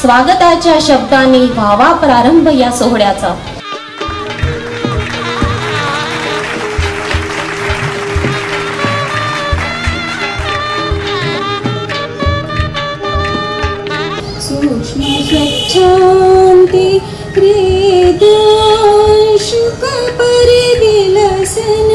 स्वागताच्या शब्दाने व्हावा प्रारंभ या सोहळ्याचा. शुक परी दिलसन